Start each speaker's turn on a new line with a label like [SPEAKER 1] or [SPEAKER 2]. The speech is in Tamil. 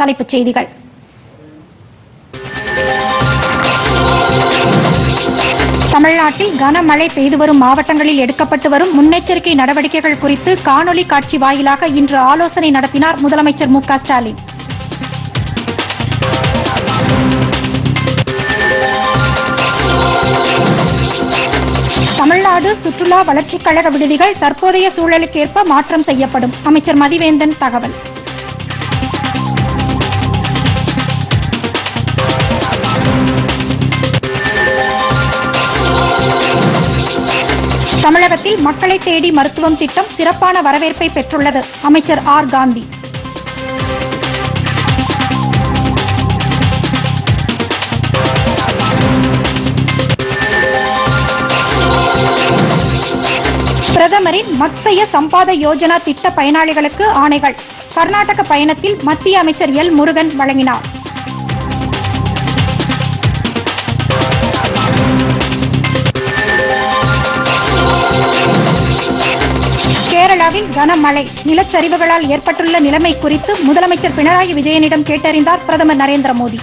[SPEAKER 1] தலைப்புச் செய்திகள். தமிழ்நாட்டில் கனமழை பெய்து வரும் மாவட்டங்களில் எடுக்கப்பட்டு வரும் முன்னெச்சரிக்கை நடவடிக்கைகள் குறித்து காணொலி காட்சி வாயிலாக இன்று ஆலோசனை நடத்தினார் முதலமைச்சர் மு ஸ்டாலின். தமிழ்நாடு சுற்றுலா வளர்ச்சிக் கழக விடுதிகள் தற்போதைய சூழலுக்கேற்ப மாற்றம் செய்யப்படும். அமைச்சர் மதிவேந்தன் தகவல். தமிழகத்தில் மக்களை தேடி மருத்துவம் திட்டம் சிறப்பான வரவேற்பை பெற்றுள்ளது. அமைச்சர் ஆர். காந்தி. பிரதமரின் மத்ஸ்ய சம்பாத யோஜனா திட்ட பயனாளிகளுக்கு ஆணைகள். கர்நாடக பயணத்தில் மத்திய அமைச்சர் எல். முருகன் வழங்கினார். கேரளாவில் கனமழை. நிலச்சரிவுகளால் ஏற்பட்டுள்ள நிலைமை குறித்து முதலமைச்சர் பினராயி விஜயனிடம் கேட்டறிந்தார் பிரதமர் நரேந்திர மோடி.